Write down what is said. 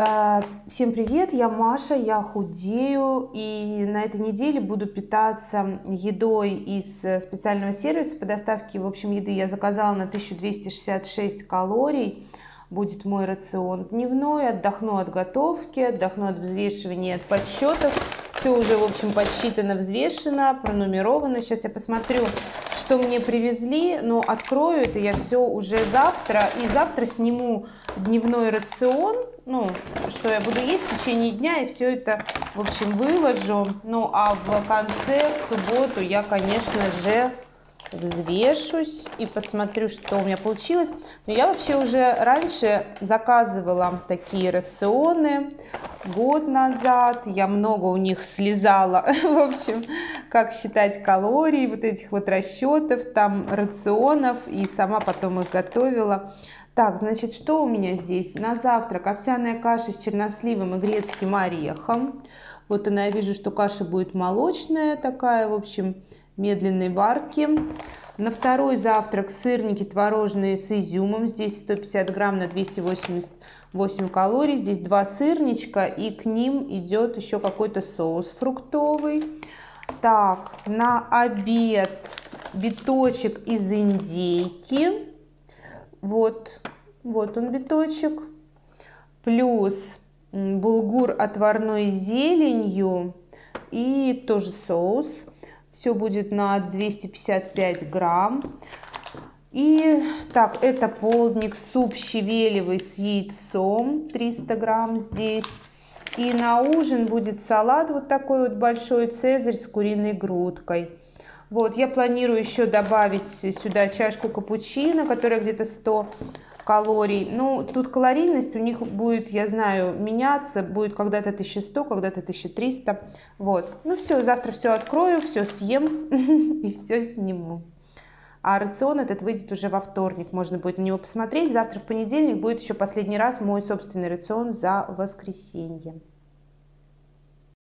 Э, всем привет, я Маша, я худею и на этой неделе буду питаться едой из э, специального сервиса по доставке, в общем, еды я заказала на 1266 калорий, будет мой рацион дневной, отдохну от готовки, отдохну от взвешивания, от подсчетов, все уже, в общем, подсчитано, взвешено, пронумеровано, сейчас я посмотрю, что мне привезли, но открою это я все уже завтра, и завтра сниму дневной рацион, ну, что я буду есть в течение дня, и все это, в общем, выложу. Ну, а в конце, в субботу, я, конечно же, взвешусь и посмотрю, что у меня получилось. Но я вообще уже раньше заказывала такие рационы год назад. Я много у них слезала, в общем, как считать калории, вот этих вот расчетов, там рационов, и сама потом их готовила. Так, значит, что у меня здесь? На завтрак овсяная каша с черносливом и грецким орехом. Вот она, я вижу, что каша будет молочная такая, в общем, медленной варки. На второй завтрак сырники творожные с изюмом. Здесь 150 грамм на 288 калорий. Здесь два сырничка и к ним идет еще какой-то соус фруктовый. Так, на обед биточек из индейки вот, вот он биточек. Плюс булгур отварной зеленью и тоже соус. Все будет на 255 грамм. И так, это полдник, суп щавелевый с яйцом, 300 грамм здесь. И на ужин будет салат вот такой вот большой цезарь с куриной грудкой. Вот, я планирую еще добавить сюда чашку капучино, которая где-то 100 калорий. Ну, тут калорийность у них будет, я знаю, меняться. Будет когда-то 1100, когда-то 1300. Вот. Ну все, завтра все открою, все съем и все сниму. А рацион этот выйдет уже во вторник. Можно будет на него посмотреть. Завтра в понедельник будет еще последний раз мой собственный рацион за воскресенье.